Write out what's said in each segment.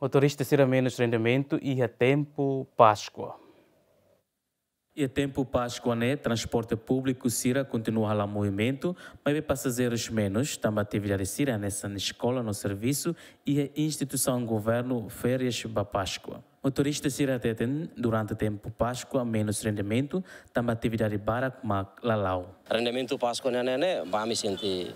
Motorista será menos rendimento e a tempo Páscoa. E tempo Páscoa, né? Transporte público Sira continua lá movimento, mas vê passageiros menos, também atividade Sira nessa escola, no serviço e a instituição governo férias para Páscoa. Motorista Sira teten durante tempo Páscoa menos rendimento, também atividade como lalau. Rendimento Páscoa né, né, vamos sentir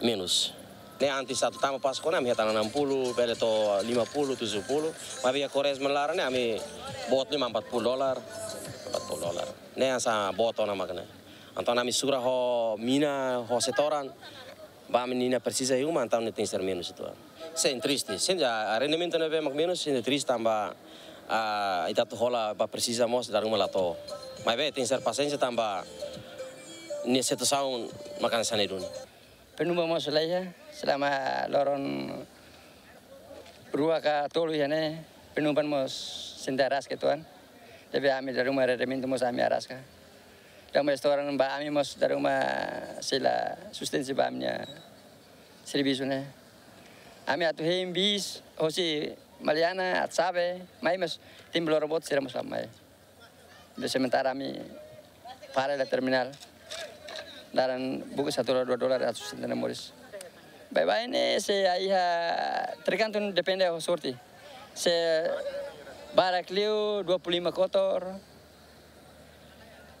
menos. Ne antes satu tama Páscoa né, me tanah 60, pele to 50, 70, mas via Korea melara né, ami bot 40 dolar. 40 dolar. Ne sa boto na magna. Anto na misura ho mina ho setoran. Ba menina precisa uma então não tem menos itu. Sen triste. Sen já rendimento na mak menos sen triste tamba a ita to hola ba precisa mos dar uma lato. Mas be tem ser paciência tamba ni situação makan sanedun. Penumba mos ya selama loron rua ka tolu ya ne penumban mos sendaras ke tuan. Tapi kami dari rumah ada minta mos kami araska. Dan restoran mbak kami mos dari rumah sila sustensi bamnya servisu ne. Kami atu hem bis hosi Maliana at sabe mai mas tim robot mos mai. De sementara kami para la terminal. Dan buku satu dua dolar atau senten moris. Bye-bye ne se aí tergantung depende da sorte. Se Barakliu 25 kotor.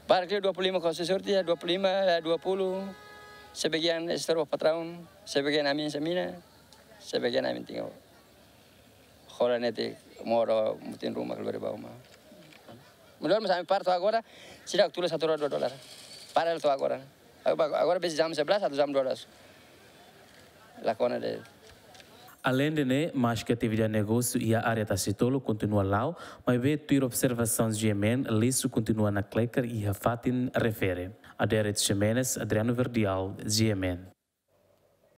Barakliu 25 kotor sesorti ya 25 ya 20. Sebagian setelah patraun, sebagian amin semina, sebagian amin tinggal. Kalau nanti moro mungkin rumah keluar bawah mah. Mulai sampai parto agora, sudah tulis satu dua dolar. Parel tu agora. Agora 11 atau jam 12. Lakukan deh. Além de né, mais que atividade de negócio e a área da Citolo continua lá, mas vê ter observações de Yemen, isso continua na Klecker e a Fatin refere. Aderet Jimenez, Adriano Verdial, Yemen.